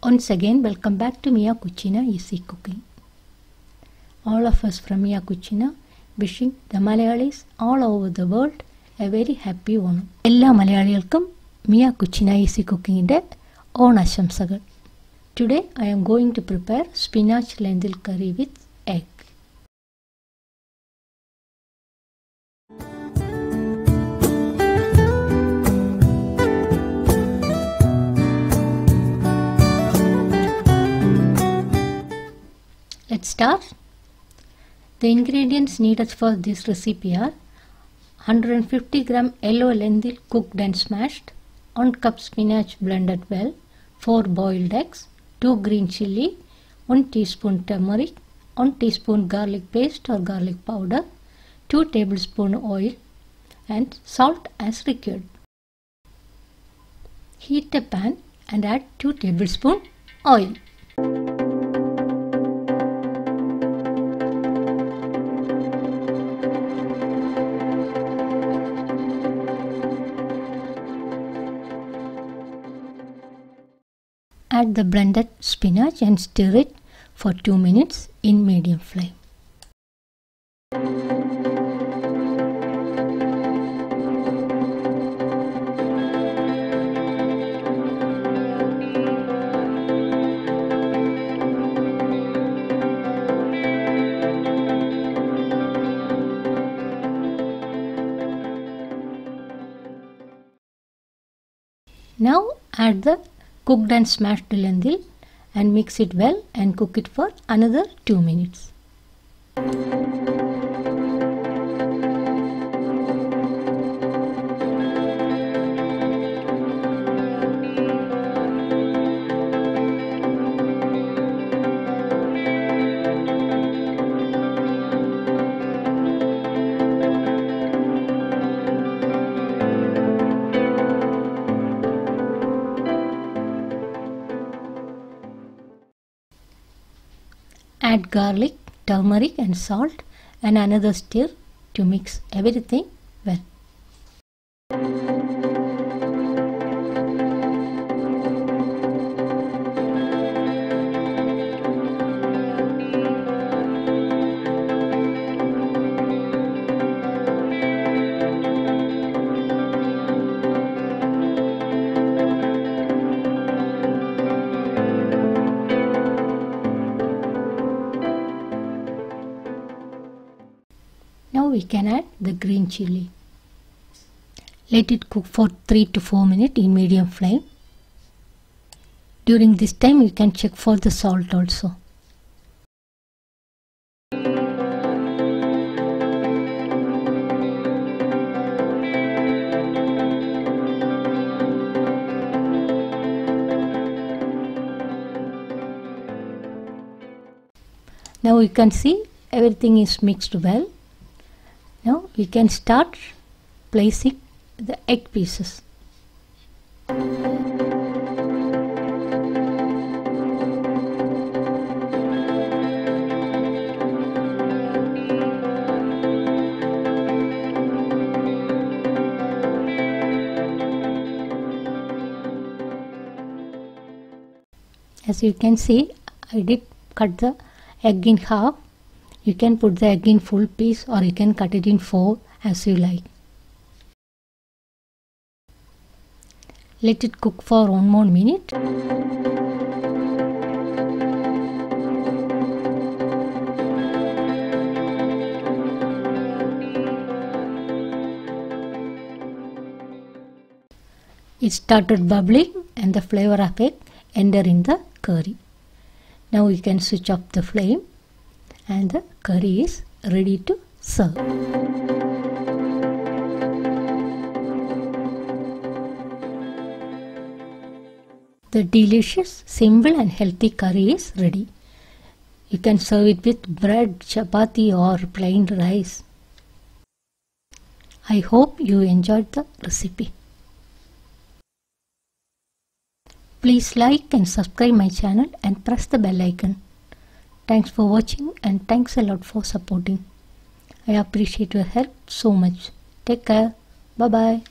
Once again, welcome back to Mia Cucina Easy Cooking. All of us from Mia Cucina wishing the Malayalis all over the world a very happy one. Ella Malayalikum, Mia Cucina Easy Cooking today On Asham Sagar. Today I am going to prepare spinach lentil curry with start. The ingredients needed for this recipe are 150 gram yellow lentil cooked and smashed, 1 cup spinach blended well, 4 boiled eggs, 2 green chilli, 1 teaspoon turmeric, 1 teaspoon garlic paste or garlic powder, 2 tablespoon oil and salt as required. Heat a pan and add 2 tablespoon oil. Add the blended spinach and stir it for 2 minutes in medium flame. Now add the cooked and smashed lentil and mix it well and cook it for another 2 minutes. Add garlic, turmeric and salt and another stir to mix everything well. Now we can add the green chili. Let it cook for 3 to 4 minutes in medium flame. During this time you can check for the salt also. Now you can see everything is mixed well. Now we can start placing the egg pieces. As you can see, I did cut the egg in half you can put the egg in full piece or you can cut it in four as you like. Let it cook for one more minute. It started bubbling and the flavor of egg enter in the curry. Now we can switch off the flame and the curry is ready to serve. The delicious, simple and healthy curry is ready. You can serve it with bread, chapati or plain rice. I hope you enjoyed the recipe. Please like and subscribe my channel and press the bell icon. Thanks for watching and thanks a lot for supporting. I appreciate your help so much. Take care. Bye bye.